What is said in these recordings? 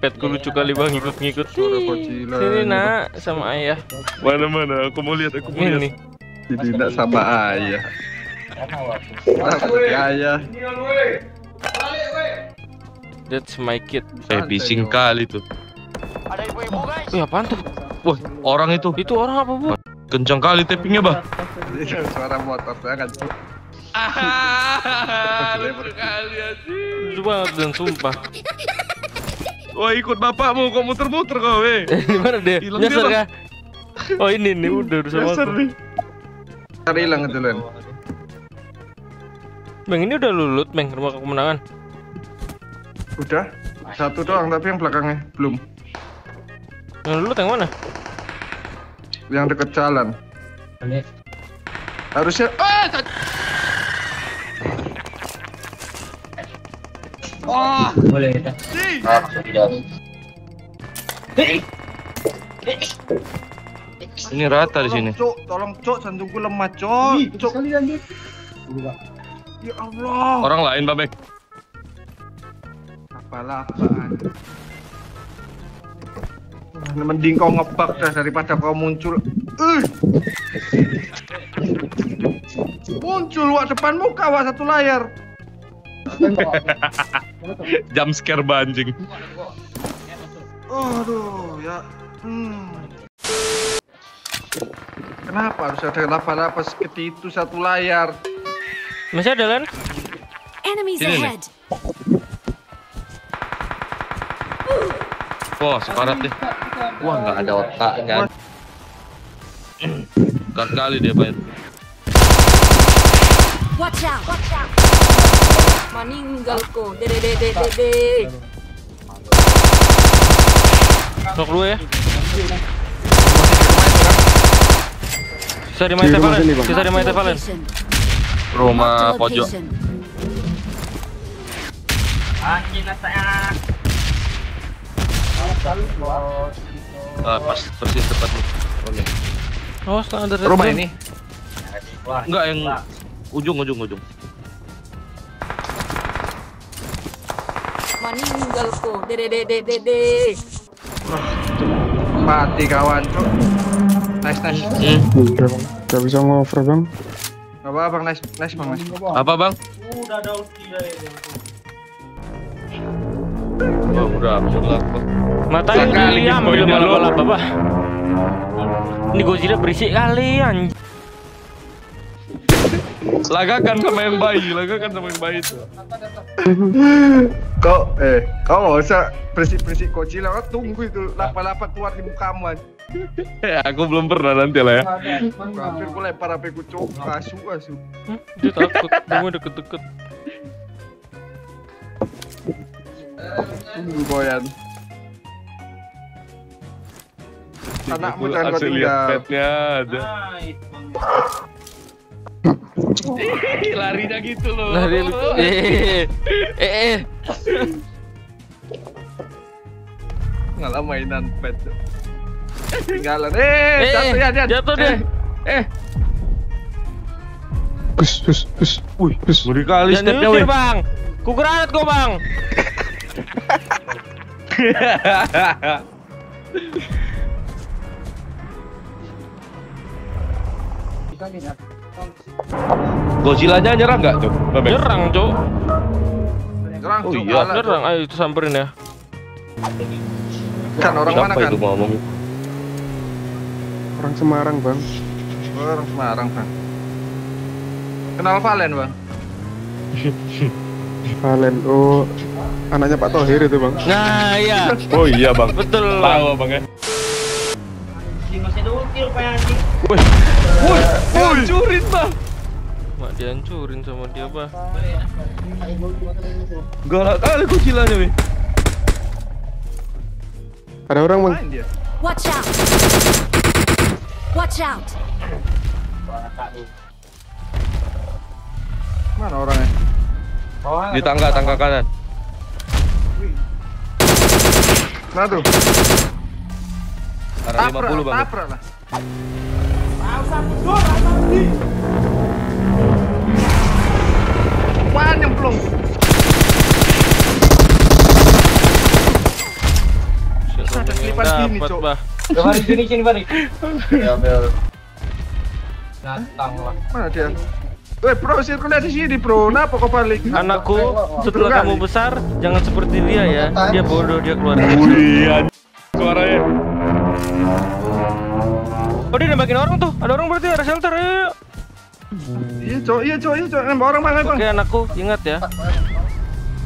Petku lucu kali bang ngikut-ngikut. Sini nak sama ayah Mana mana? Aku mau lihat. Aku mau lihat. Ini Tidak sama ayah. Ayah. That's my kid Eh bising kali tuh. Wih apaan tuh? Wah orang itu Itu orang apa bu? kencang kali tappingnya bah. suara motor saya kan Ah, lucu kali anjing. Lucu banget dan sumpah Wah ikut bapakmu kok muter-muter kau eh. Di mana dia? Hilang Nyasar dia, kah? Oh ini nih udah udah sama aku nih. cari hilang itu Len Bang ini udah lulut bang rumah kemenangan udah satu doang tapi yang belakangnya belum Yang lulut yang mana? yang deket jalan harusnya ah Oh, boleh kita. Ah, masuk di dalam. Ini rata di sini. tolong cok tolong cok jantungku lemah cok cok ya Allah. Orang lain babek. apalah apaan mending kau ngebak dah daripada kau muncul. Uh. muncul wak depan muka wak satu layar Jam scare banjing. aduh ya hmm. kenapa harus ada lapa-lapa seperti itu satu layar Masih ada kan? Enemies ahead. Wah sekarat deh. Wah, nggak ada otaknya. Sekarat kali dia main. Watch out. Watch out. Meninggalku. Dede dede dede. Sok dulu ya Sisa di Maite Valen Sisa di Maite Valen Location. Rumah pojok. Ah, pas persis depan lu. Oke. Oh setengah dari rumah ini Enggak yang ujung ujung ujung. Meninggalku. Dede dede dede. mati kawan cok nice nice Hmm. Udah bang, gak bisa ngover bang. Gak apa bang nice nice bang nice Apa bang? Oh, udah aku lakukan. Matanya Sekali diambil poinnya malah lu. balap apa? Ini Godzilla berisik kali anjing Lagakan sama yang bayi, lagakan sama yang bayi itu. kau eh kau nggak usah berisik kocil kau tunggu itu lapa-lapa keluar di mukamu aja. Ya, aku belum pernah nanti lah ya. hampir gue lempar HP ku cok asu asu Dia takut Kamu deket-deket tunggu boyan anakmu jangan kau lihat tinggal petnya ada. Larinya gitu loh. Lah dia Eh Eh eh ngalah mainan pet Cok. tinggalan eh Eh, jatuh ya dia jatuh dia. eh Hus, hus, hus. Wih, hus. Ngeri kali stepnya weh. bang Kukuranat kau bang Godzilla-nya nyerang nggak, Cok? Babek? Nyerang cok Terang, Oh Cok, iya, kalah, Cok. Nyerang ayo itu samperin ya kan orang Siapa mana kan itu ngomong? Orang Semarang bang. orang Semarang bang kenal Valen bang Valen, oh anaknya Pak Tohir itu bang. Nah iya Oh iya, Bang. Betul Tahu, Bang ya. Woi hancurin bang Mak dihancurin sama dia bah Galak kali Godzilla-nya weh. Ada orang bang. Watch out. Watch out. mana orangnya Di tangga, tangga kanan. nah tuh 50 bang. Tapra lah. di. Wah, Kemarin sini, sini, ambil. Datang lah. Mana dia? Eh, bro, di sini bro. Nah, Napa kau balik? Anakku, setelah kamu besar, jangan seperti dia ya. Dia bodoh, dia keluar. Suaranya. Oh, dia nembakin orang tuh. Ada orang berarti ada shelter. Ayo. Iya, Cok. Iya, Cok. Iya, Cok. Nembak orang mana, Bang? Oke, anakku, ingat ya.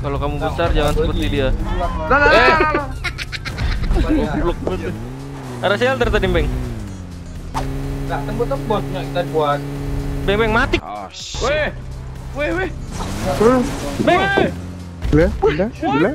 Kalau kamu besar, jangan seperti dia. Lah, lah, lah, lah, lah. Goblok banget. Ada shelter tadi, Beng. Enggak tembus-tembus nggak kita buat. Beng, Beng, mati. Weh, weh, weh. Beng. Lah, lah, lah,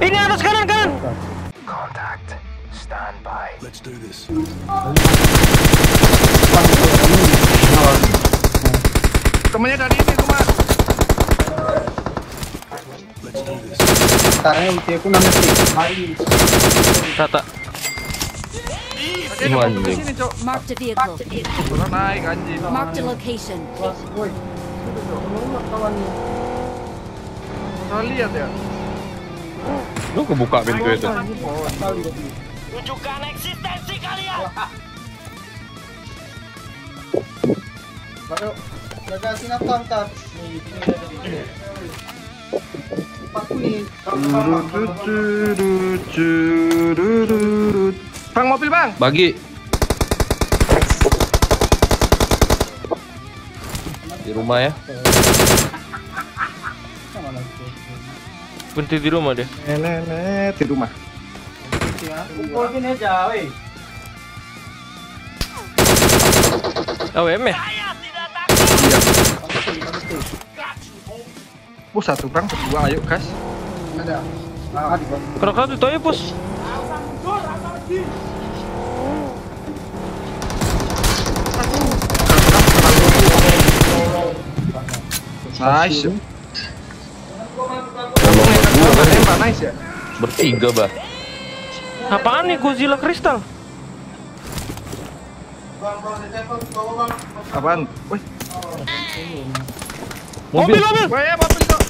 Ini atas kanan, kanan. Temennya dari ini, Kumar. Sekarang ulti aku nama sih. Mari. Tata. Dia ada mobil di sini, Cok. Marked a vehicle. Marked a location. Salah lihat ya. Lu kebuka pintu itu. Tunjukkan eksistensi kalian. Baru. Bang, mobil, Bang. Bagi. Di rumah ya. Berhenti di rumah dia. Nenek di rumah. Kumpul sini aja, weh. AWM ya? Oh, satu bang, dua ayo, gas. Ada. Ah, kau itu aja, Pus. Nice. Nembak, nembak, nice ya. Bertiga, bah. Apaan nih Godzilla kristal? Apaan? Wih, Mobil, mobil. wih, ya, mobil kok.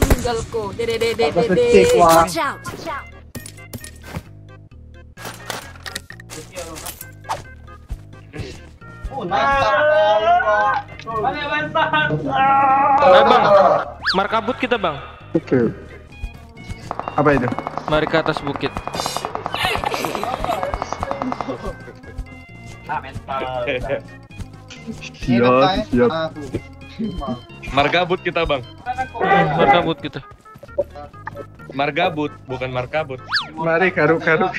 Meninggalku. Dede dede dede. detik, wah. Watch out. Oh, mantap. Eh, bang. Markabut kita, Bang. Oke. Apa itu? Mari ke atas bukit. Siap, siap. Margabut kita, Bang. Markabut kita. Margabut, bukan markabut. Mari garuk-garuk.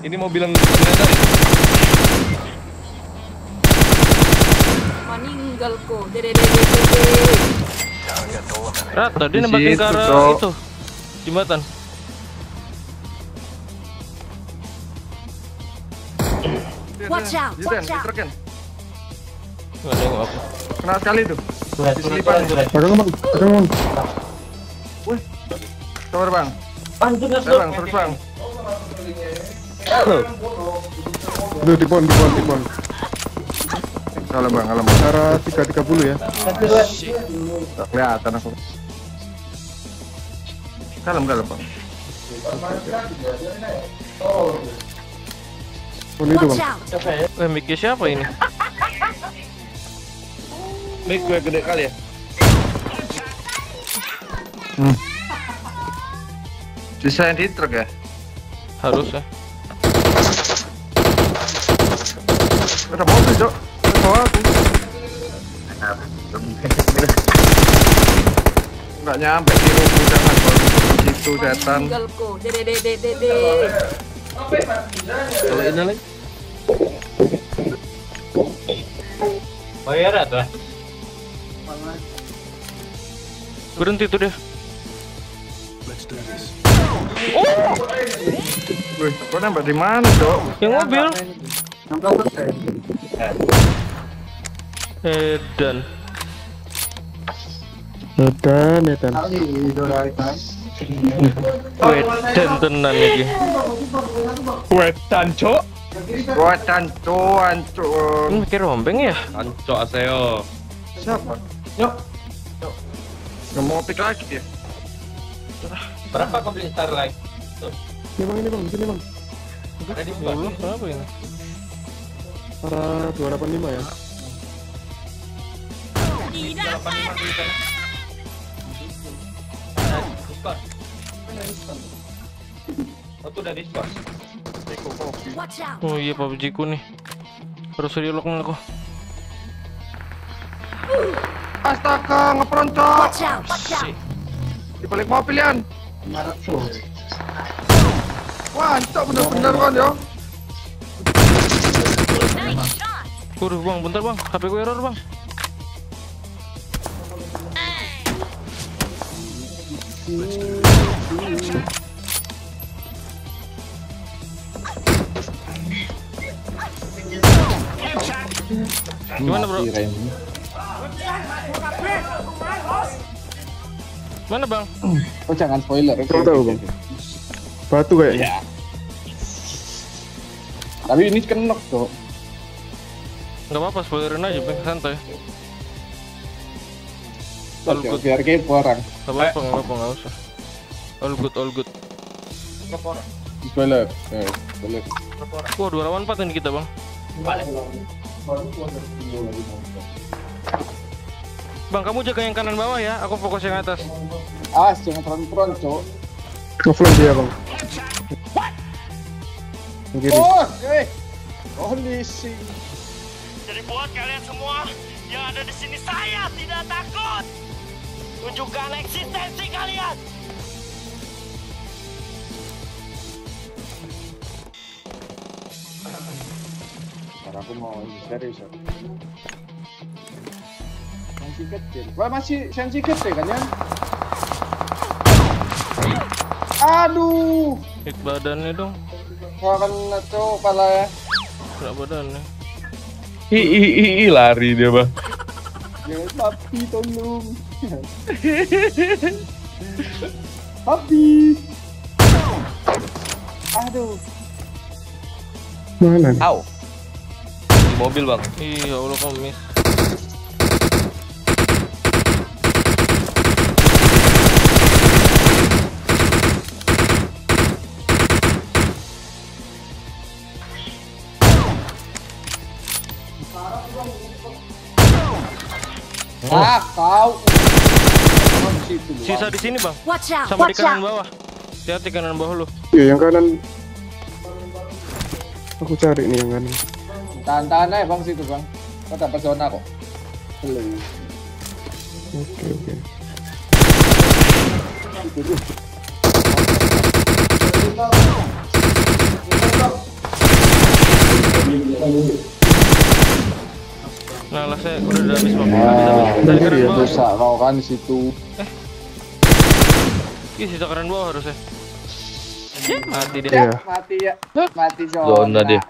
Ini mobil yang ternyata Meninggalku. Dede dede dede. Rata, dia Di nembakin ke arah itu. Jembatan. Watch out, watch truk, out. truk, kan? Nggak ada apa. Kena sekali tuh. Pegang bang, pegang bang. Bang. Bang, terus bang. Aduh, di pon, di pon, di pon. Kalem bang, kalem bang. Arah 330 ya. Tak kelihatan aku. Kalem, kalem bang. Pon itu bang. Eh, mic siapa ini? mic gue gede kali ya. Desain di truk ya? Harus ya. Ada mobil, Cok. Bawa aku. Nggak nyampe di rumput jangan kalau situ setan. Meninggalku. Dede dede dede. Kalau ini lagi. Bayar ada. Berhenti tuh dia. Wih, kau nembak di mana, Cok? Yang mobil. Edan. Edan, edan. Edan tenan iki. Wetan, Cok. Cuan, Cok. Ini mikir rombeng ya? Anco aseo. Siapa? Yuk, Nggak mau pick lagi dia. berapa kau beli Starlight? Ini bang, ini bang, sini bang. Ada di Ya Allah, apa ini? Para 285 ya. Oh, udah diskon. Watch out. Oh iya PUBG ku nih. Harus relock nih aku. Astaga, ngeperoncok. Di balik mobil, Yan. Wah, Cok bener-bener kan, yo. Waduh bang, bentar bang, HP gue error bang. Gimana bro? Mana bang? Oh jangan spoiler. Tahu tahu bang. Batu kayaknya. Tapi ini kenok tuh. Gak apa-apa, spoilerin aja bang, santai. All Oke, good. biar kepo orang. Gak apa-apa, gak apa-apa, gak usah. All good, all good. Spoiler. Eh, spoiler. Wah, dua lawan empat ini kita bang. Bang, kamu jaga yang kanan bawah ya, aku fokus yang atas. Ah, jangan peron-peron, cok. Ngeflank dia bang. Yang kiri. Oh, eh. Kondisi. Jadi buat kalian semua yang ada di sini saya tidak takut. Tunjukkan eksistensi kalian. Ntar aku mau ini serius. ya. Sensi kecil. Wah, masih sensi kecil kan ya? Aduh. Hit badannya dong, Wah, kena cok pala ya. kena badannya. Hi, hi, lari dia, Bang. Ya, papi tolong. papi. Aduh. Mana? Au. Di mobil, Bang. Iya, Allah kamu miss. Ah, kau. Oh, di situ, Bang. Sisa di sini bang, sama di kanan bawah. Hati-hati kanan bawah lu. Iya, yang kanan. Aku cari nih yang kanan. Tahan-tahan aja bang situ bang. Kau dapat zona kok. Belum. Oke, oke. Nah lah saya udah udah habis kanan ya, bawah. Dosa kau kan di situ. Ih, sisa kanan bawah harusnya. Mati dia. Iya. Mati ya. Mati zona. Zona dia.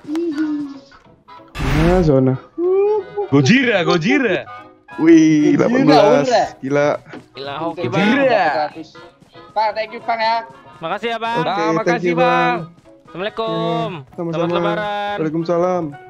Nah, zona. Gojira, Gojira. Wih, Gila, 18. udah. Gila. Gila hoki bang. Pak, thank you bang ya. Makasih ya bang. Thank makasih, you, Bang. Assalamualaikum. Sama-sama. Selamat lebaran. Waalaikumsalam.